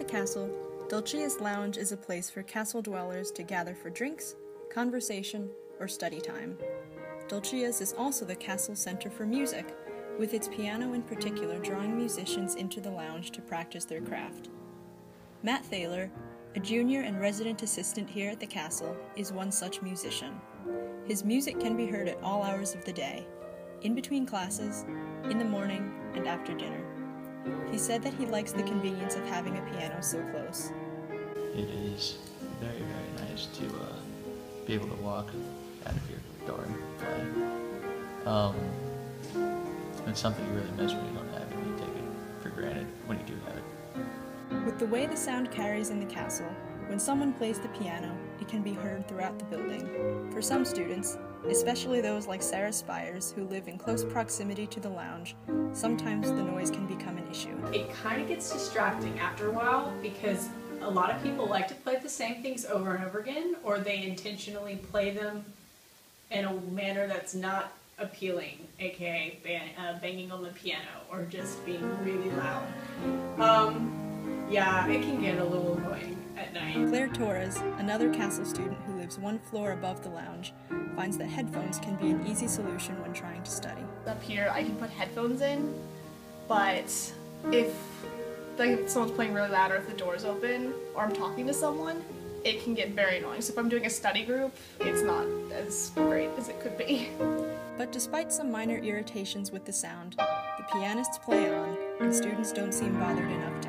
the castle, Dulcia's Lounge is a place for castle dwellers to gather for drinks, conversation, or study time. Dulcia's is also the castle center for music, with its piano in particular drawing musicians into the lounge to practice their craft. Matt Thaler, a junior and resident assistant here at the castle, is one such musician. His music can be heard at all hours of the day, in between classes, in the morning, and after dinner. He said that he likes the convenience of having a piano so close. It is very, very nice to uh, be able to walk out of your door and play. Um, it's something you really miss when you don't have it, and you take it for granted when you do have it. With the way the sound carries in the castle, when someone plays the piano, it can be heard throughout the building. For some students, especially those like Sarah Spires who live in close proximity to the lounge, sometimes the noise can become an issue. It kind of gets distracting after a while because a lot of people like to play the same things over and over again, or they intentionally play them in a manner that's not appealing, aka uh, banging on the piano or just being really loud. Um, yeah, it can get a little annoying at night. Claire Torres, another castle student who lives one floor above the lounge, finds that headphones can be an easy solution when trying to study. Up here, I can put headphones in, but if like if someone's playing really loud or if the door's open or I'm talking to someone, it can get very annoying. So if I'm doing a study group, it's not as great as it could be. But despite some minor irritations with the sound, the pianists play on, and students don't seem bothered enough to